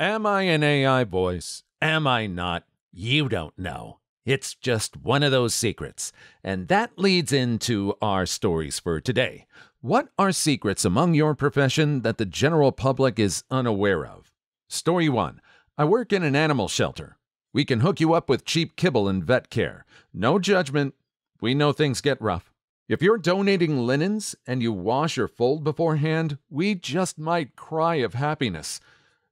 Am I an AI voice? Am I not? You don't know. It's just one of those secrets. And that leads into our stories for today. What are secrets among your profession that the general public is unaware of? Story 1 I work in an animal shelter. We can hook you up with cheap kibble and vet care. No judgment. We know things get rough. If you're donating linens and you wash or fold beforehand, we just might cry of happiness.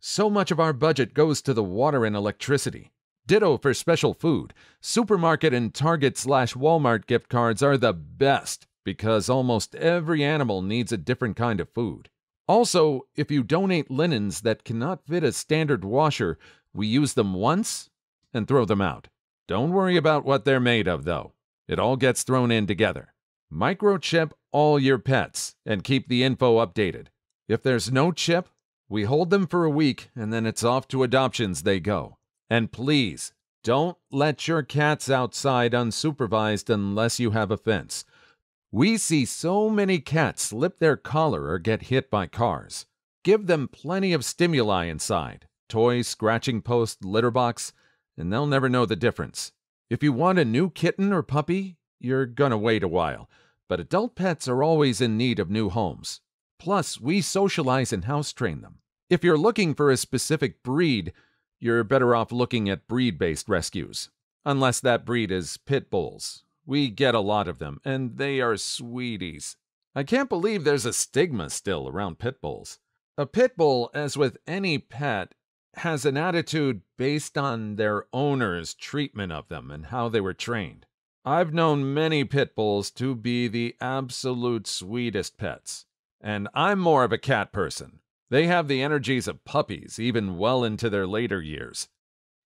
So much of our budget goes to the water and electricity. Ditto for special food. Supermarket and Target slash Walmart gift cards are the best because almost every animal needs a different kind of food. Also, if you donate linens that cannot fit a standard washer, we use them once and throw them out. Don't worry about what they're made of, though. It all gets thrown in together. Microchip all your pets and keep the info updated. If there's no chip, we hold them for a week and then it's off to adoptions they go. And please, don't let your cats outside unsupervised unless you have a fence. We see so many cats slip their collar or get hit by cars. Give them plenty of stimuli inside toy, scratching post, litter box, and they'll never know the difference. If you want a new kitten or puppy, you're gonna wait a while, but adult pets are always in need of new homes. Plus, we socialize and house train them. If you're looking for a specific breed, you're better off looking at breed based rescues. Unless that breed is pit bulls. We get a lot of them, and they are sweeties. I can't believe there's a stigma still around pit bulls. A pit bull, as with any pet, has an attitude based on their owner's treatment of them and how they were trained. I've known many pit bulls to be the absolute sweetest pets, and I'm more of a cat person. They have the energies of puppies, even well into their later years.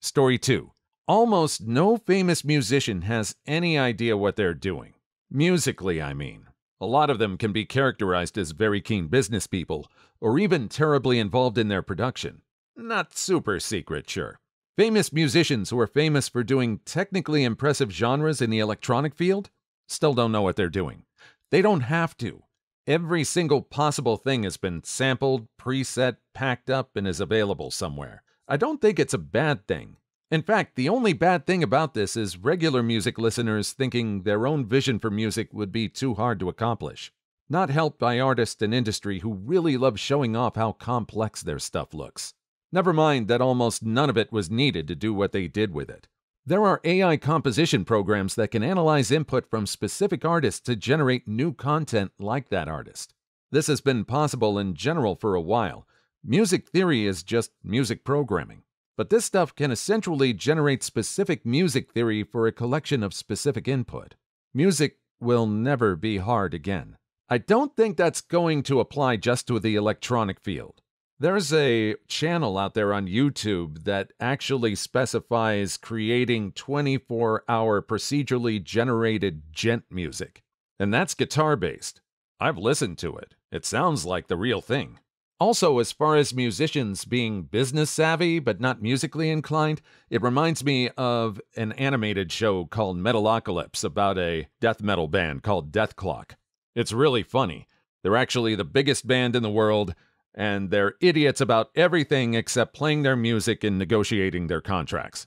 Story 2 Almost no famous musician has any idea what they're doing. Musically, I mean. A lot of them can be characterized as very keen business people, or even terribly involved in their production. Not super secret, sure. Famous musicians who are famous for doing technically impressive genres in the electronic field still don't know what they're doing. They don't have to. Every single possible thing has been sampled, preset, packed up, and is available somewhere. I don't think it's a bad thing. In fact, the only bad thing about this is regular music listeners thinking their own vision for music would be too hard to accomplish. Not helped by artists and industry who really love showing off how complex their stuff looks. Never mind that almost none of it was needed to do what they did with it. There are AI composition programs that can analyze input from specific artists to generate new content like that artist. This has been possible in general for a while. Music theory is just music programming. But this stuff can essentially generate specific music theory for a collection of specific input. Music will never be hard again. I don't think that's going to apply just to the electronic field. There's a channel out there on YouTube that actually specifies creating 24 hour procedurally generated djent music. And that's guitar based. I've listened to it. It sounds like the real thing. Also, as far as musicians being business savvy but not musically inclined, it reminds me of an animated show called Metalocalypse about a death metal band called Dethklok. It's really funny. They're actually the biggest band in the world, and they're idiots about everything except playing their music and negotiating their contracts.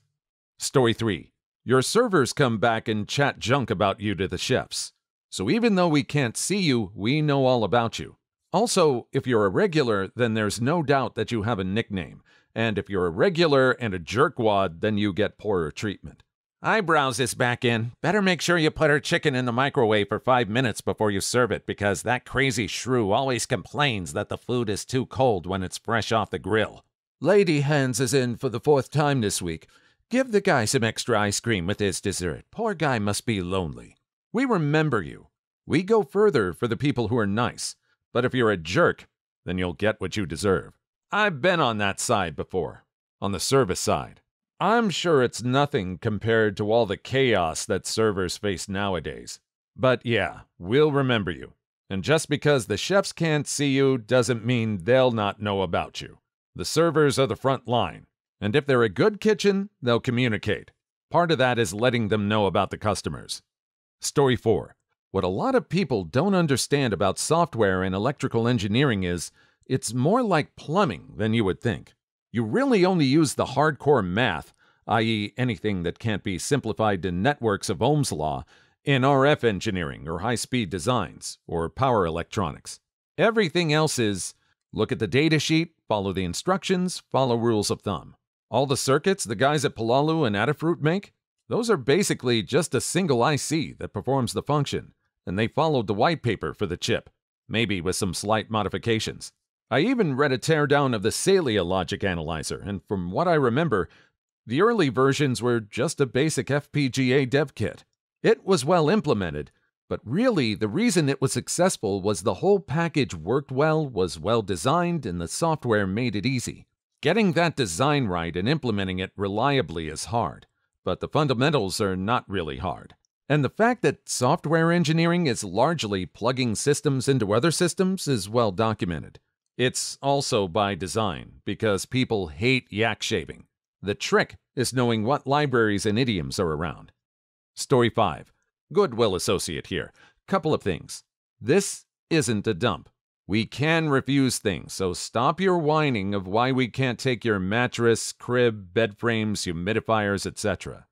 Story 3 Your servers come back and chat junk about you to the chefs. So even though we can't see you, we know all about you. Also, if you're a regular, then there's no doubt that you have a nickname. And if you're a regular and a jerkwad, then you get poorer treatment. Eyebrows is back in. Better make sure you put her chicken in the microwave for five minutes before you serve it because that crazy shrew always complains that the food is too cold when it's fresh off the grill. Lady Hands is in for the fourth time this week. Give the guy some extra ice cream with his dessert. Poor guy must be lonely. We remember you. We go further for the people who are nice. But if you're a jerk, then you'll get what you deserve. I've been on that side before, on the service side. I'm sure it's nothing compared to all the chaos that servers face nowadays. But yeah, we'll remember you. And just because the chefs can't see you doesn't mean they'll not know about you. The servers are the front line. And if they're a good kitchen, they'll communicate. Part of that is letting them know about the customers. Story 4. What a lot of people don't understand about software and electrical engineering is it's more like plumbing than you would think. You really only use the hardcore math, i.e., anything that can't be simplified to networks of Ohm's law, in RF engineering or high speed designs or power electronics. Everything else is look at the datasheet, follow the instructions, follow rules of thumb. All the circuits the guys at Pololu and Adafruit make, those are basically just a single IC that performs the function, and they followed the white paper for the chip, maybe with some slight modifications. I even read a teardown of the Saleae logic analyzer, and from what I remember, the early versions were just a basic FPGA dev kit. It was well implemented, but really the reason it was successful was the whole package worked well, was well designed, and the software made it easy. Getting that design right and implementing it reliably is hard, but the fundamentals are not really hard. And the fact that software engineering is largely plugging systems into other systems is well documented. It's also by design, because people hate yak shaving. The trick is knowing what libraries and idioms are around. Story 5. Goodwill Associate here. Couple of things. This isn't a dump. We can refuse things, so stop your whining of why we can't take your mattress, crib, bed frames, humidifiers, etc.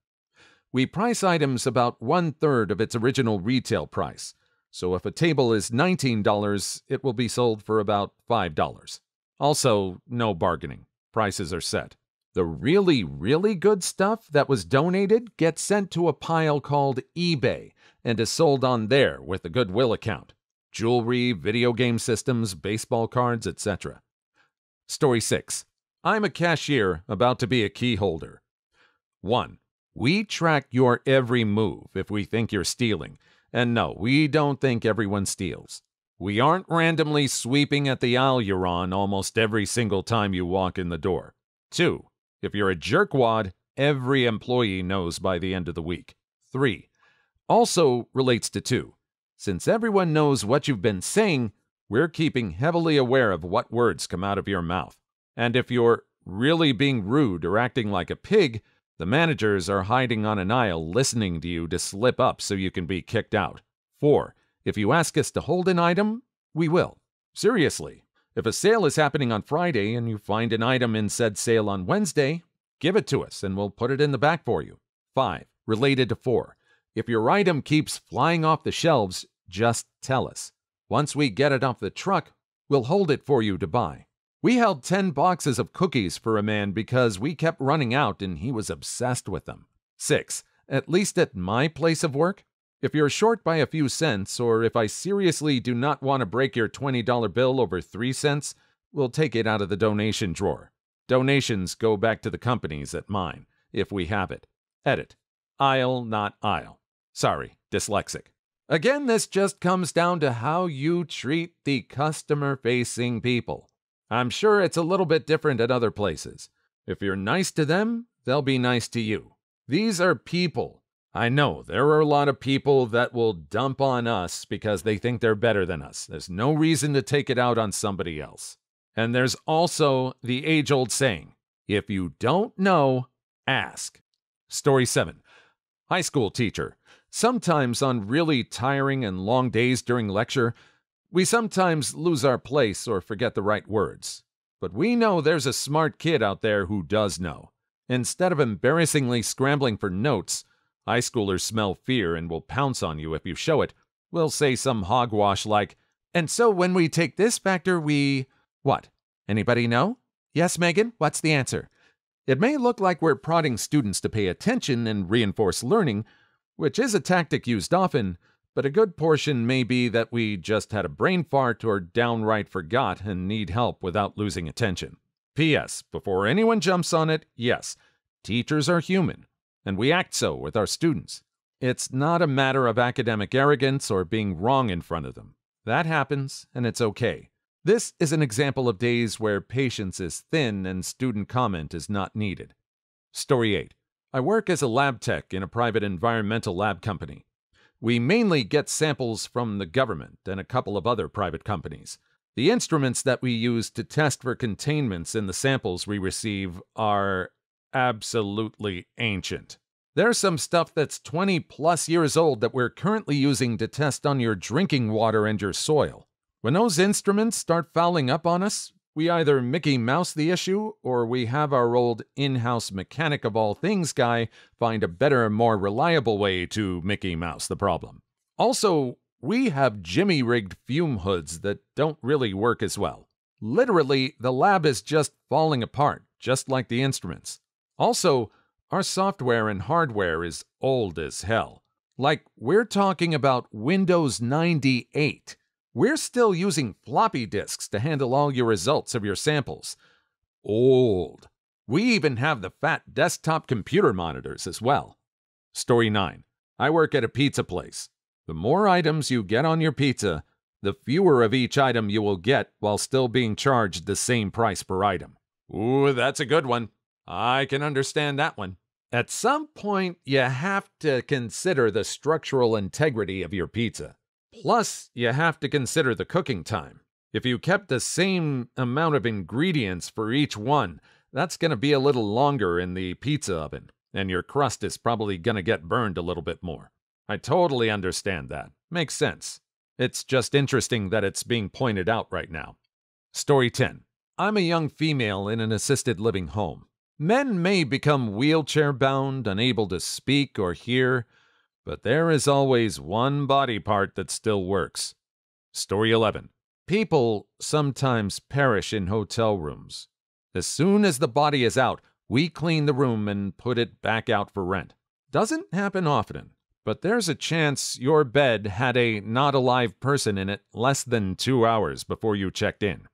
We price items about one third of its original retail price, so if a table is $19, it will be sold for about $5. Also, no bargaining. Prices are set. The really, really good stuff that was donated gets sent to a pile called eBay and is sold on there with a Goodwill account jewelry, video game systems, baseball cards, etc. Story 6. I'm a cashier about to be a key holder. 1. We track your every move if we think you're stealing. And no, we don't think everyone steals. We aren't randomly sweeping at the aisle you're on almost every single time you walk in the door. 2. If you're a jerkwad, every employee knows by the end of the week. 3. Also relates to 2. Since everyone knows what you've been saying, we're keeping heavily aware of what words come out of your mouth. And if you're really being rude or acting like a pig, the managers are hiding on an aisle listening to you to slip up so you can be kicked out. 4. If you ask us to hold an item, we will. Seriously. If a sale is happening on Friday and you find an item in said sale on Wednesday, give it to us and we'll put it in the back for you. 5. Related to 4. If your item keeps flying off the shelves, just tell us. Once we get it off the truck, we'll hold it for you to buy. We held 10 boxes of cookies for a man because we kept running out and he was obsessed with them. 6. At least at my place of work, if you're short by a few cents, or if I seriously do not want to break your $20 bill over 3 cents, we'll take it out of the donation drawer. Donations go back to the companies at mine, if we have it. Edit. Aisle, not aisle. Sorry, dyslexic. Again, this just comes down to how you treat the customer facing people. I'm sure it's a little bit different at other places. If you're nice to them, they'll be nice to you. These are people. I know there are a lot of people that will dump on us because they think they're better than us. There's no reason to take it out on somebody else. And there's also the age old saying if you don't know, ask. Story 7 High school teacher. Sometimes on really tiring and long days during lecture, we sometimes lose our place or forget the right words. But we know there's a smart kid out there who does know. Instead of embarrassingly scrambling for notes, high schoolers smell fear and will pounce on you if you show it. We'll say some hogwash like, and so when we take this factor, we. What? Anybody know? Yes, Megan, what's the answer? It may look like we're prodding students to pay attention and reinforce learning, which is a tactic used often, but a good portion may be that we just had a brain fart or downright forgot and need help without losing attention. P.S. Before anyone jumps on it, yes, teachers are human, and we act so with our students. It's not a matter of academic arrogance or being wrong in front of them. That happens, and it's okay. This is an example of days where patience is thin and student comment is not needed. Story 8 I work as a lab tech in a private environmental lab company. We mainly get samples from the government and a couple of other private companies. The instruments that we use to test for containments in the samples we receive are absolutely ancient. There's some stuff that's 20 plus years old that we're currently using to test on your drinking water and your soil. When those instruments start fouling up on us, We either Mickey Mouse the issue, or we have our old in house mechanic of all things guy find a better, more reliable way to Mickey Mouse the problem. Also, we have Jimmy rigged fume hoods that don't really work as well. Literally, the lab is just falling apart, just like the instruments. Also, our software and hardware is old as hell. Like, we're talking about Windows 98. We're still using floppy disks to handle all your results of your samples. Old. We even have the fat desktop computer monitors as well. Story 9. I work at a pizza place. The more items you get on your pizza, the fewer of each item you will get while still being charged the same price per item. Ooh, that's a good one. I can understand that one. At some point, you have to consider the structural integrity of your pizza. Plus, you have to consider the cooking time. If you kept the same amount of ingredients for each one, that's going to be a little longer in the pizza oven, and your crust is probably going to get burned a little bit more. I totally understand that. Makes sense. It's just interesting that it's being pointed out right now. Story 10. I'm a young female in an assisted living home. Men may become wheelchair bound, unable to speak or hear, but there is always one body part that still works. Story 11. People sometimes perish in hotel rooms. As soon as the body is out, we clean the room and put it back out for rent. Doesn't happen often, but there's a chance your bed had a not alive person in it less than two hours before you checked in.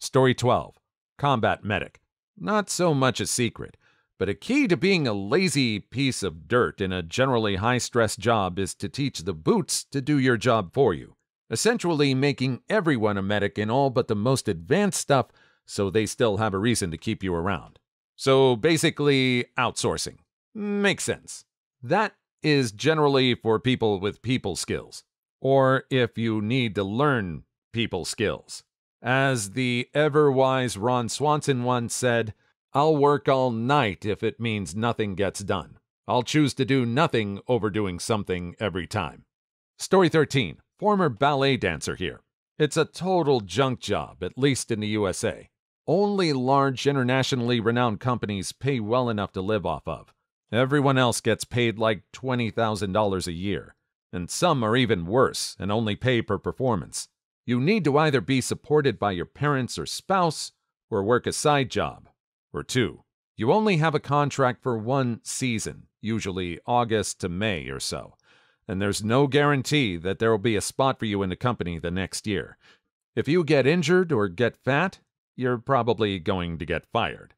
Story 12. Combat Medic. Not so much a secret. But a key to being a lazy piece of dirt in a generally high stress job is to teach the boots to do your job for you, essentially making everyone a medic in all but the most advanced stuff so they still have a reason to keep you around. So basically, outsourcing. Makes sense. That is generally for people with people skills, or if you need to learn people skills. As the ever wise Ron Swanson once said, I'll work all night if it means nothing gets done. I'll choose to do nothing over doing something every time. Story 13 Former ballet dancer here. It's a total junk job, at least in the USA. Only large internationally renowned companies pay well enough to live off of. Everyone else gets paid like $20,000 a year, and some are even worse and only pay per performance. You need to either be supported by your parents or spouse or work a side job or two. You only have a contract for one season, usually August to May or so, and there's no guarantee that there will be a spot for you in the company the next year. If you get injured or get fat, you're probably going to get fired.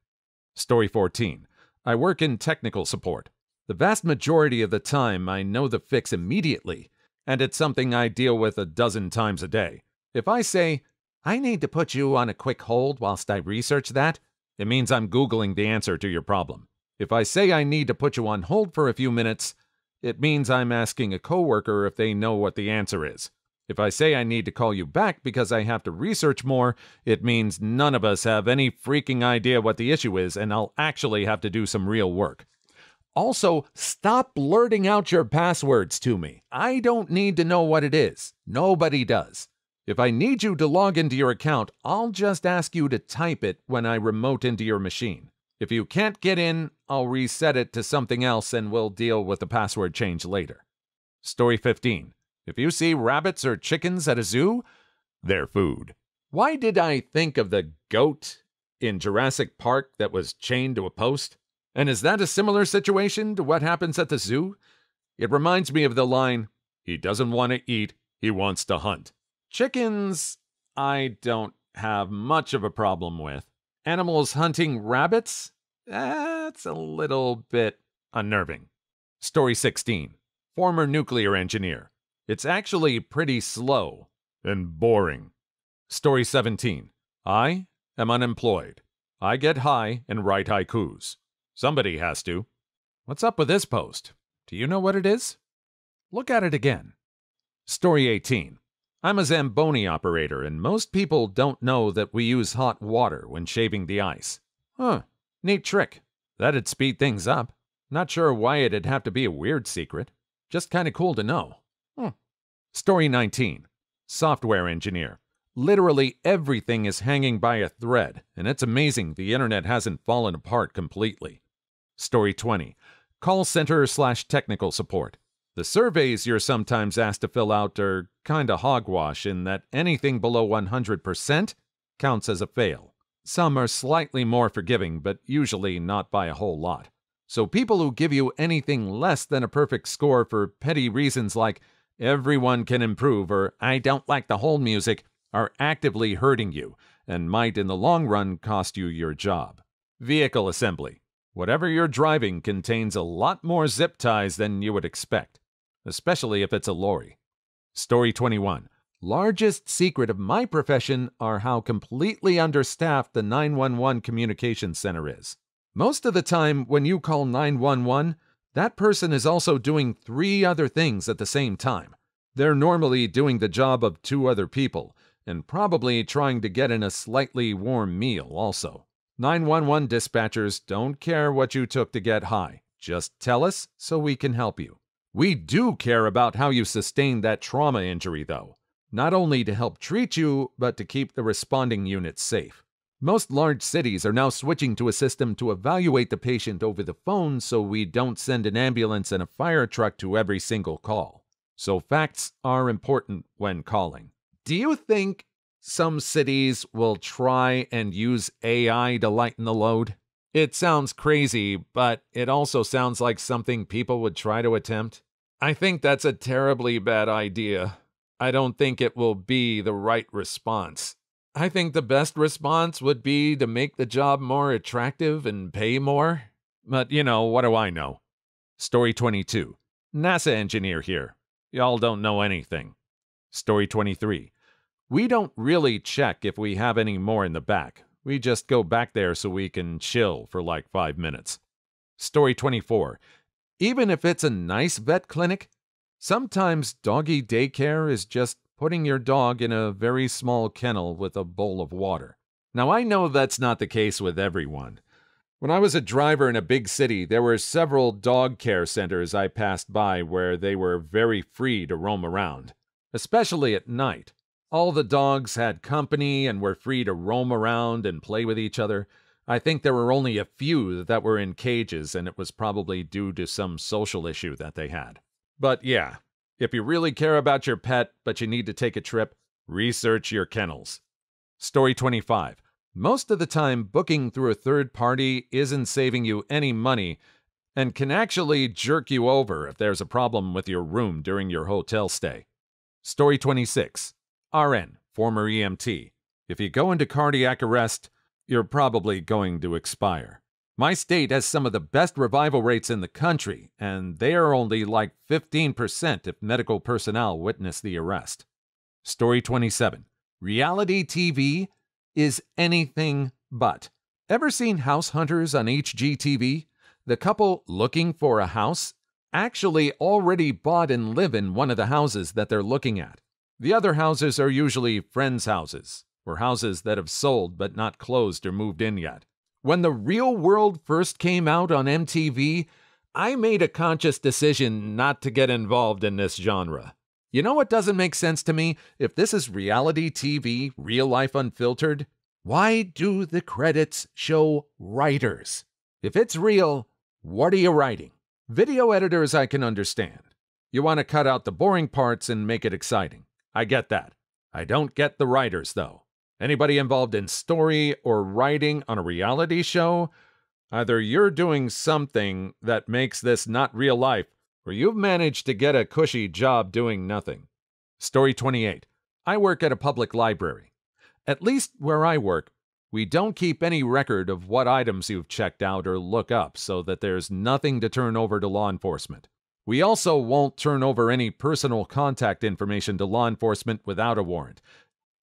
Story 14. I work in technical support. The vast majority of the time, I know the fix immediately, and it's something I deal with a dozen times a day. If I say, I need to put you on a quick hold whilst I research that, it means I'm Googling the answer to your problem. If I say I need to put you on hold for a few minutes, it means I'm asking a coworker if they know what the answer is. If I say I need to call you back because I have to research more, it means none of us have any freaking idea what the issue is and I'll actually have to do some real work. Also, stop blurting out your passwords to me. I don't need to know what it is. Nobody does. If I need you to log into your account, I'll just ask you to type it when I remote into your machine. If you can't get in, I'll reset it to something else and we'll deal with the password change later. Story 15. If you see rabbits or chickens at a zoo, they're food. Why did I think of the goat in Jurassic Park that was chained to a post? And is that a similar situation to what happens at the zoo? It reminds me of the line, he doesn't want to eat, he wants to hunt. Chickens, I don't have much of a problem with. Animals hunting rabbits? That's a little bit unnerving. Story 16 Former nuclear engineer. It's actually pretty slow and boring. Story 17 I am unemployed. I get high and write haikus. Somebody has to. What's up with this post? Do you know what it is? Look at it again. Story 18 I'm a Zamboni operator, and most people don't know that we use hot water when shaving the ice. Huh, neat trick. That'd speed things up. Not sure why it'd have to be a weird secret. Just kinda cool to know. Hmm. Story 19 Software Engineer. Literally everything is hanging by a thread, and it's amazing the internet hasn't fallen apart completely. Story 20 Call center slash technical support. The surveys you're sometimes asked to fill out are kinda hogwash in that anything below 100% counts as a fail. Some are slightly more forgiving, but usually not by a whole lot. So people who give you anything less than a perfect score for petty reasons like everyone can improve or I don't like the whole music are actively hurting you and might in the long run cost you your job. Vehicle assembly. Whatever you're driving contains a lot more zip ties than you would expect, especially if it's a lorry. Story 21. Largest secret of my profession are how completely understaffed the 911 communications center is. Most of the time, when you call 911, that person is also doing three other things at the same time. They're normally doing the job of two other people, and probably trying to get in a slightly warm meal also. 911 dispatchers don't care what you took to get high. Just tell us so we can help you. We do care about how you sustained that trauma injury, though, not only to help treat you, but to keep the responding units safe. Most large cities are now switching to a system to evaluate the patient over the phone so we don't send an ambulance and a fire truck to every single call. So facts are important when calling. Do you think some cities will try and use AI to lighten the load? It sounds crazy, but it also sounds like something people would try to attempt. I think that's a terribly bad idea. I don't think it will be the right response. I think the best response would be to make the job more attractive and pay more. But, you know, what do I know? Story 22. NASA engineer here. Y'all don't know anything. Story 23. We don't really check if we have any more in the back. We just go back there so we can chill for like five minutes. Story 24. Even if it's a nice vet clinic, sometimes doggy daycare is just putting your dog in a very small kennel with a bowl of water. Now, I know that's not the case with everyone. When I was a driver in a big city, there were several dog care centers I passed by where they were very free to roam around, especially at night. All the dogs had company and were free to roam around and play with each other. I think there were only a few that were in cages, and it was probably due to some social issue that they had. But yeah, if you really care about your pet, but you need to take a trip, research your kennels. Story 25. Most of the time, booking through a third party isn't saving you any money and can actually jerk you over if there's a problem with your room during your hotel stay. Story 26. RN, former EMT. If you go into cardiac arrest, you're probably going to expire. My state has some of the best revival rates in the country, and they are only like 15% if medical personnel witness the arrest. Story 27 Reality TV is anything but. Ever seen House Hunters on HGTV? The couple looking for a house actually already bought and live in one of the houses that they're looking at. The other houses are usually friends' houses, or houses that have sold but not closed or moved in yet. When the real world first came out on MTV, I made a conscious decision not to get involved in this genre. You know what doesn't make sense to me? If this is reality TV, real life unfiltered, why do the credits show writers? If it's real, what are you writing? Video editors I can understand. You want to cut out the boring parts and make it exciting. I get that. I don't get the writers, though. Anybody involved in story or writing on a reality show, either you're doing something that makes this not real life, or you've managed to get a cushy job doing nothing. Story 28. I work at a public library. At least where I work, we don't keep any record of what items you've checked out or look up so that there's nothing to turn over to law enforcement. We also won't turn over any personal contact information to law enforcement without a warrant,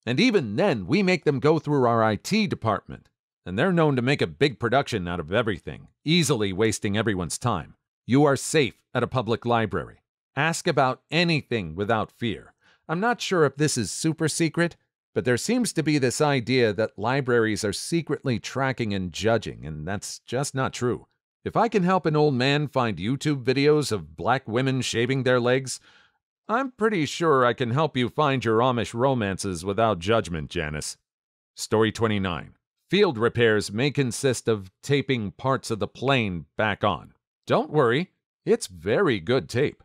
and even then, we make them go through our IT department. And they're known to make a big production out of everything, easily wasting everyone's time. You are safe at a public library. Ask about anything without fear. I'm not sure if this is super secret, but there seems to be this idea that libraries are secretly tracking and judging, and that's just not true. If I can help an old man find YouTube videos of black women shaving their legs, I'm pretty sure I can help you find your Amish romances without judgment, Janice. Story 29. Field repairs may consist of taping parts of the plane back on. Don't worry, it's very good tape.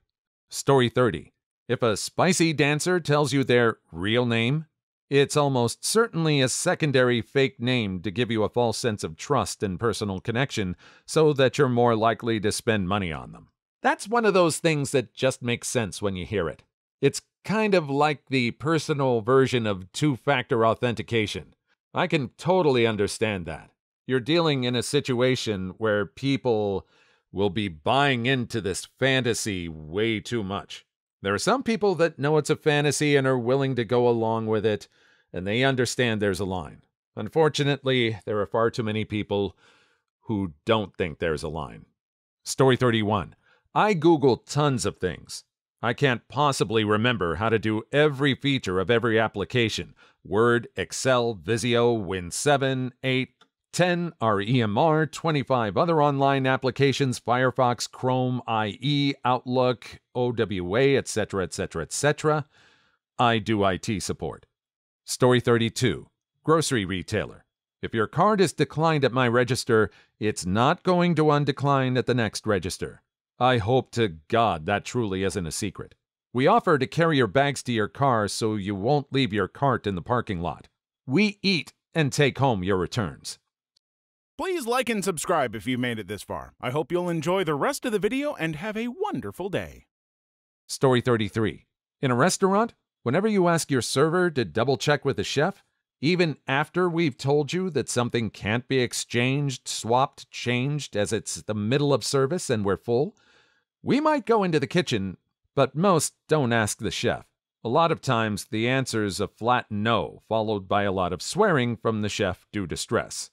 Story 30. If a spicy dancer tells you their real name, it's almost certainly a secondary fake name to give you a false sense of trust and personal connection so that you're more likely to spend money on them. That's one of those things that just makes sense when you hear it. It's kind of like the personal version of two factor authentication. I can totally understand that. You're dealing in a situation where people will be buying into this fantasy way too much. There are some people that know it's a fantasy and are willing to go along with it, and they understand there's a line. Unfortunately, there are far too many people who don't think there's a line. Story 31 I Google tons of things. I can't possibly remember how to do every feature of every application Word, Excel, Visio, Win 7, 8, 10, REMR, 25 other online applications, Firefox, Chrome, IE, Outlook, OWA, etc., etc., etc. I do IT support. Story 32 Grocery Retailer. If your card is declined at my register, it's not going to undecline at the next register. I hope to God that truly isn't a secret. We offer to carry your bags to your car so you won't leave your cart in the parking lot. We eat and take home your returns. Please like and subscribe if you made it this far. I hope you'll enjoy the rest of the video and have a wonderful day. Story 33. In a restaurant, whenever you ask your server to double check with the chef, even after we've told you that something can't be exchanged, swapped, changed as it's the middle of service and we're full, we might go into the kitchen, but most don't ask the chef. A lot of times, the answer is a flat no, followed by a lot of swearing from the chef due to stress.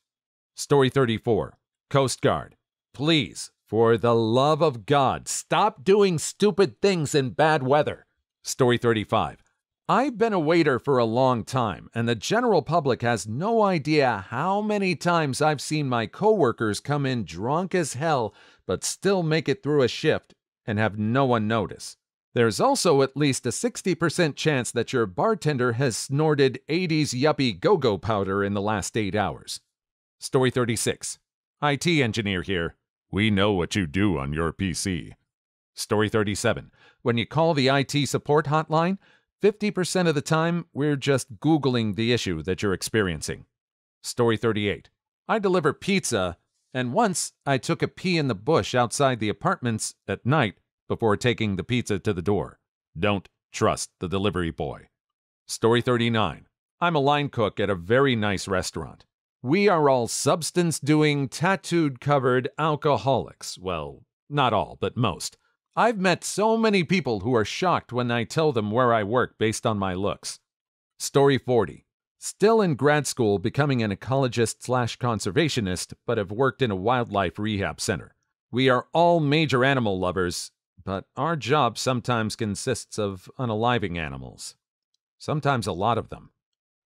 Story 34 Coast Guard. Please, for the love of God, stop doing stupid things in bad weather. Story 35 I've been a waiter for a long time, and the general public has no idea how many times I've seen my coworkers come in drunk as hell but still make it through a shift and have no one notice. There's also at least a 60% chance that your bartender has snorted 80s yuppie go go powder in the last eight hours. Story 36 IT engineer here. We know what you do on your PC. Story 37 When you call the IT support hotline, 50% of the time, we're just Googling the issue that you're experiencing. Story 38. I deliver pizza, and once I took a pee in the bush outside the apartments at night before taking the pizza to the door. Don't trust the delivery boy. Story 39. I'm a line cook at a very nice restaurant. We are all substance doing, tattooed covered alcoholics. Well, not all, but most. I've met so many people who are shocked when I tell them where I work based on my looks. Story 40. Still in grad school, becoming an ecologist slash conservationist, but have worked in a wildlife rehab center. We are all major animal lovers, but our job sometimes consists of unaliving animals. Sometimes a lot of them.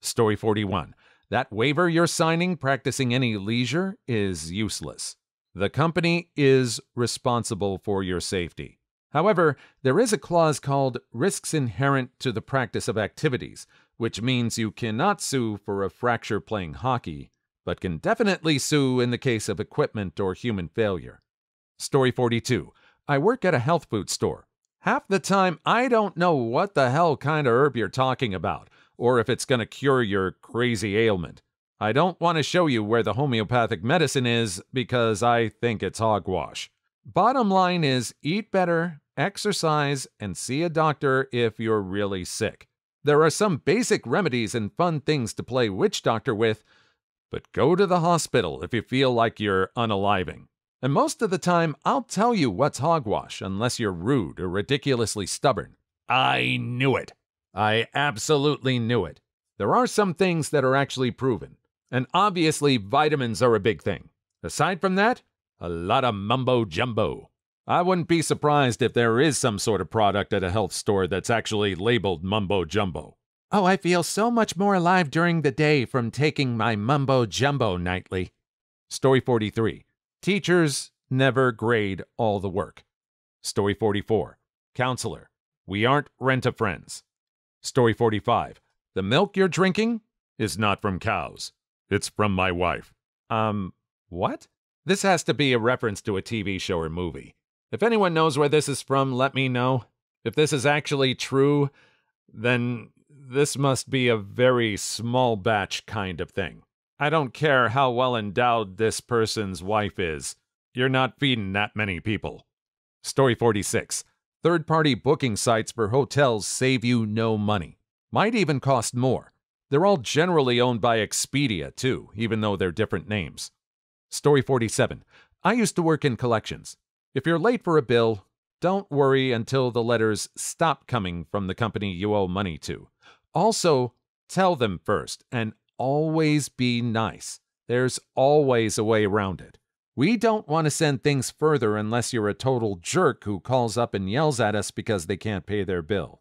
Story 41. That waiver you're signing practicing any leisure is useless. The company is responsible for your safety. However, there is a clause called risks inherent to the practice of activities, which means you cannot sue for a fracture playing hockey, but can definitely sue in the case of equipment or human failure. Story 42. I work at a health food store. Half the time, I don't know what the hell kind of herb you're talking about, or if it's going to cure your crazy ailment. I don't want to show you where the homeopathic medicine is because I think it's hogwash. Bottom line is eat better, exercise, and see a doctor if you're really sick. There are some basic remedies and fun things to play witch doctor with, but go to the hospital if you feel like you're unaliving. And most of the time, I'll tell you what's hogwash unless you're rude or ridiculously stubborn. I knew it. I absolutely knew it. There are some things that are actually proven. And obviously, vitamins are a big thing. Aside from that, a lot of mumbo jumbo. I wouldn't be surprised if there is some sort of product at a health store that's actually labeled mumbo jumbo. Oh, I feel so much more alive during the day from taking my mumbo jumbo nightly. Story 43 Teachers never grade all the work. Story 44 Counselor We aren't rent a friends. Story 45. The milk you're drinking is not from cows. It's from my wife. Um, what? This has to be a reference to a TV show or movie. If anyone knows where this is from, let me know. If this is actually true, then this must be a very small batch kind of thing. I don't care how well endowed this person's wife is. You're not feeding that many people. Story 46. Third party booking sites for hotels save you no money. Might even cost more. They're all generally owned by Expedia, too, even though they're different names. Story 47. I used to work in collections. If you're late for a bill, don't worry until the letters stop coming from the company you owe money to. Also, tell them first and always be nice. There's always a way around it. We don't want to send things further unless you're a total jerk who calls up and yells at us because they can't pay their bill.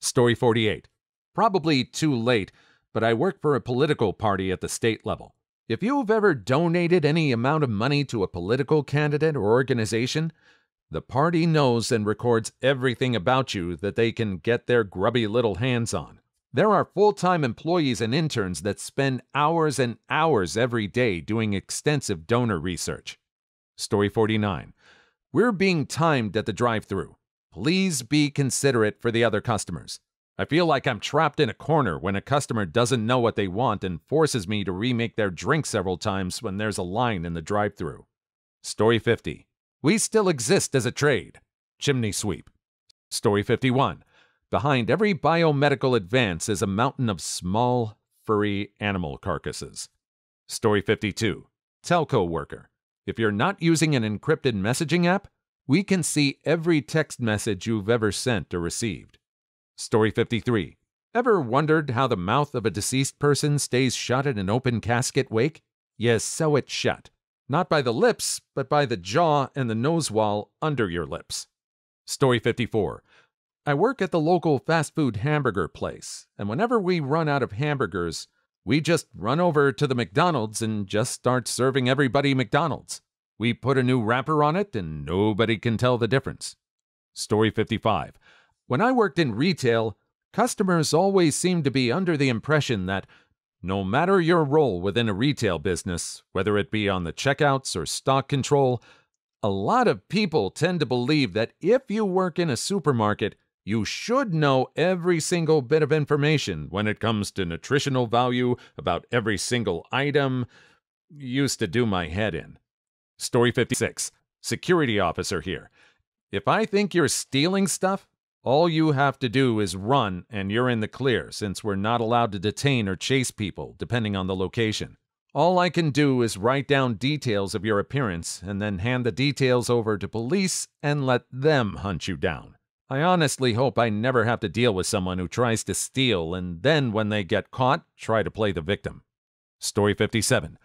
Story 48. Probably too late, but I work for a political party at the state level. If you've ever donated any amount of money to a political candidate or organization, the party knows and records everything about you that they can get their grubby little hands on. There are full time employees and interns that spend hours and hours every day doing extensive donor research. Story 49. We're being timed at the drive through. Please be considerate for the other customers. I feel like I'm trapped in a corner when a customer doesn't know what they want and forces me to remake their drink several times when there's a line in the drive through. Story 50. We still exist as a trade. Chimney sweep. Story 51. Behind every biomedical advance is a mountain of small, furry animal carcasses. Story 52 Telco worker. If you're not using an encrypted messaging app, we can see every text message you've ever sent or received. Story 53 Ever wondered how the mouth of a deceased person stays shut in an open casket wake? Yes, sew it shut. Not by the lips, but by the jaw and the nose wall under your lips. Story 54 I work at the local fast food hamburger place, and whenever we run out of hamburgers, we just run over to the McDonald's and just start serving everybody McDonald's. We put a new wrapper on it, and nobody can tell the difference. Story 55. When I worked in retail, customers always seemed to be under the impression that no matter your role within a retail business, whether it be on the checkouts or stock control, a lot of people tend to believe that if you work in a supermarket, you should know every single bit of information when it comes to nutritional value about every single item. Used to do my head in. Story 56 Security officer here. If I think you're stealing stuff, all you have to do is run and you're in the clear since we're not allowed to detain or chase people depending on the location. All I can do is write down details of your appearance and then hand the details over to police and let them hunt you down. I honestly hope I never have to deal with someone who tries to steal and then, when they get caught, try to play the victim. Story 57.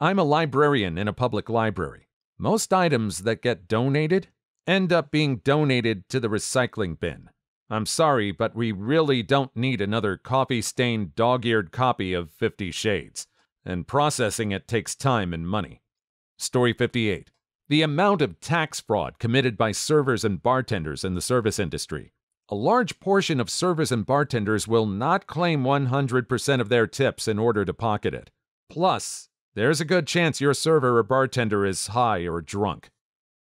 I'm a librarian in a public library. Most items that get donated end up being donated to the recycling bin. I'm sorry, but we really don't need another coffee stained, dog eared copy of Fifty Shades, and processing it takes time and money. Story 58. The amount of tax fraud committed by servers and bartenders in the service industry. A large portion of servers and bartenders will not claim 100% of their tips in order to pocket it. Plus, there's a good chance your server or bartender is high or drunk.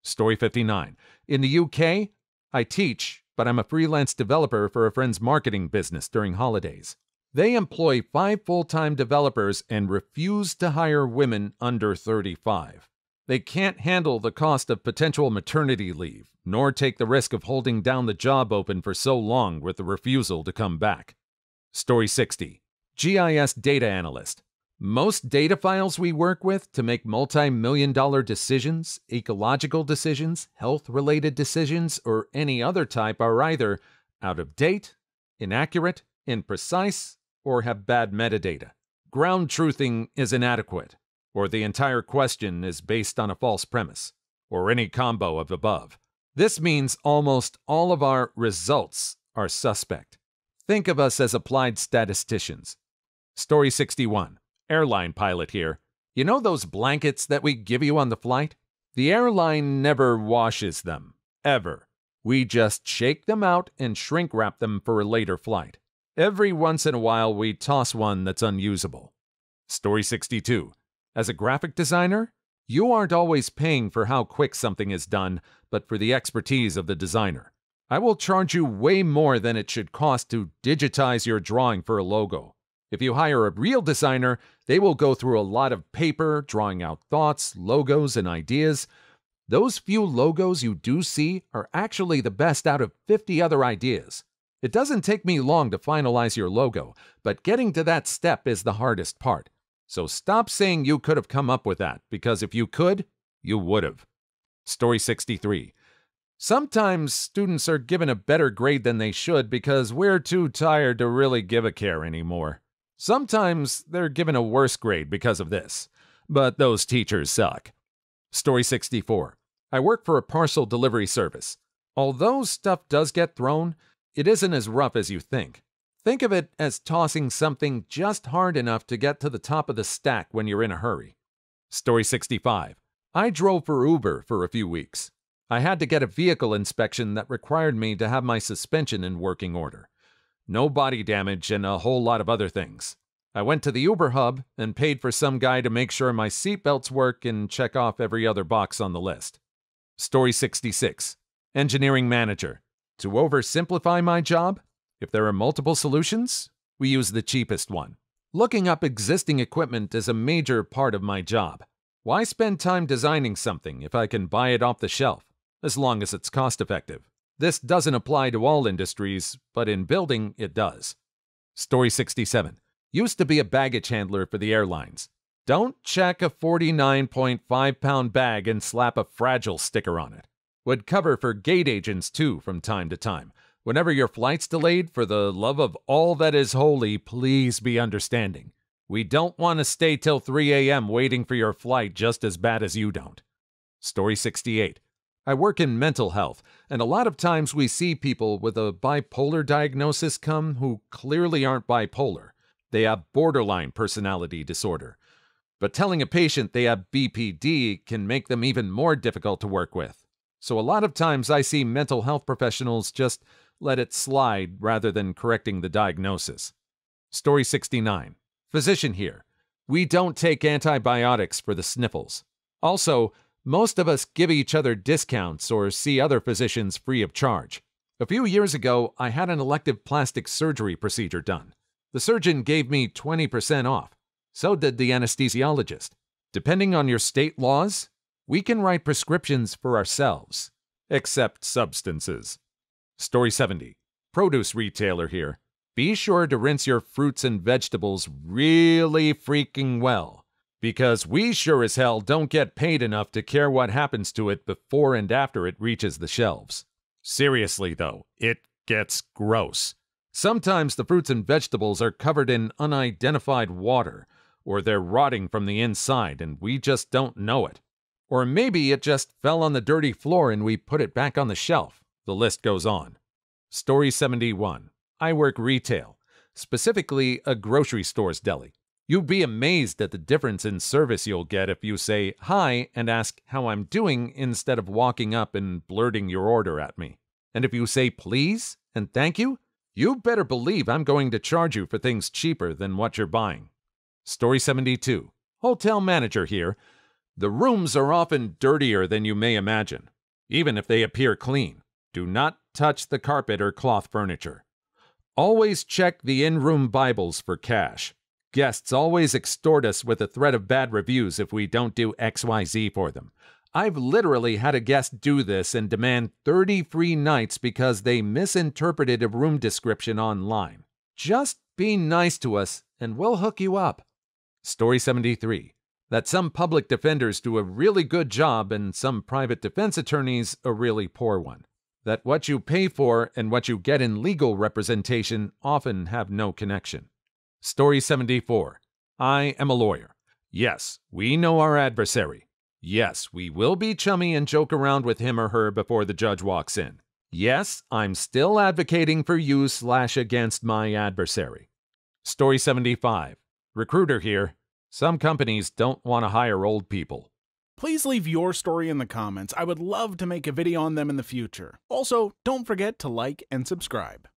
Story 59. In the UK, I teach, but I'm a freelance developer for a friend's marketing business during holidays. They employ five full time developers and refuse to hire women under 35. They can't handle the cost of potential maternity leave, nor take the risk of holding down the job open for so long with the refusal to come back. Story 60 GIS Data Analyst. Most data files we work with to make multi million dollar decisions, ecological decisions, health related decisions, or any other type are either out of date, inaccurate, imprecise, or have bad metadata. Ground truthing is inadequate or the entire question is based on a false premise, or any combo of above. This means almost all of our results are suspect. Think of us as applied statisticians. Story 61 Airline pilot here. You know those blankets that we give you on the flight? The airline never washes them, ever. We just shake them out and shrink wrap them for a later flight. Every once in a while, we toss one that's unusable. Story 62. As a graphic designer, you aren't always paying for how quick something is done, but for the expertise of the designer. I will charge you way more than it should cost to digitize your drawing for a logo. If you hire a real designer, they will go through a lot of paper, drawing out thoughts, logos, and ideas. Those few logos you do see are actually the best out of 50 other ideas. It doesn't take me long to finalize your logo, but getting to that step is the hardest part. So stop saying you could have come up with that, because if you could, you would have. Story 63. Sometimes students are given a better grade than they should because we're too tired to really give a care anymore. Sometimes they're given a worse grade because of this, but those teachers suck. Story 64. I work for a parcel delivery service. Although stuff does get thrown, it isn't as rough as you think. Think of it as tossing something just hard enough to get to the top of the stack when you're in a hurry. Story 65. I drove for Uber for a few weeks. I had to get a vehicle inspection that required me to have my suspension in working order. No body damage and a whole lot of other things. I went to the Uber hub and paid for some guy to make sure my seatbelts work and check off every other box on the list. Story 66. Engineering Manager. To oversimplify my job, if there are multiple solutions, we use the cheapest one. Looking up existing equipment is a major part of my job. Why spend time designing something if I can buy it off the shelf, as long as it's cost effective? This doesn't apply to all industries, but in building it does. Story 67. Used to be a baggage handler for the airlines. Don't check a 49.5 pound bag and slap a fragile sticker on it. Would cover for gate agents too from time to time. Whenever your flight's delayed, for the love of all that is holy, please be understanding. We don't want to stay till 3 a.m. waiting for your flight just as bad as you don't. Story 68. I work in mental health, and a lot of times we see people with a bipolar diagnosis come who clearly aren't bipolar. They have borderline personality disorder. But telling a patient they have BPD can make them even more difficult to work with. So a lot of times I see mental health professionals just let it slide rather than correcting the diagnosis. Story 69. Physician here. We don't take antibiotics for the sniffles. Also, most of us give each other discounts or see other physicians free of charge. A few years ago, I had an elective plastic surgery procedure done. The surgeon gave me 20% off. So did the anesthesiologist. Depending on your state laws, we can write prescriptions for ourselves, except substances. Story 70. Produce retailer here. Be sure to rinse your fruits and vegetables really freaking well, because we sure as hell don't get paid enough to care what happens to it before and after it reaches the shelves. Seriously, though, it gets gross. Sometimes the fruits and vegetables are covered in unidentified water, or they're rotting from the inside and we just don't know it. Or maybe it just fell on the dirty floor and we put it back on the shelf. The list goes on. Story 71. I work retail, specifically a grocery store's deli. You'd be amazed at the difference in service you'll get if you say hi and ask how I'm doing instead of walking up and blurting your order at me. And if you say please and thank you, you better believe I'm going to charge you for things cheaper than what you're buying. Story 72. Hotel manager here. The rooms are often dirtier than you may imagine, even if they appear clean. Do not touch the carpet or cloth furniture. Always check the in room Bibles for cash. Guests always extort us with a threat of bad reviews if we don't do XYZ for them. I've literally had a guest do this and demand 30 free nights because they misinterpreted a room description online. Just be nice to us and we'll hook you up. Story 73 that some public defenders do a really good job and some private defense attorneys a really poor one. That what you pay for and what you get in legal representation often have no connection. Story 74. I am a lawyer. Yes, we know our adversary. Yes, we will be chummy and joke around with him or her before the judge walks in. Yes, I'm still advocating for you slash against my adversary. Story 75. Recruiter here. Some companies don't want to hire old people. Please leave your story in the comments. I would love to make a video on them in the future. Also, don't forget to like and subscribe.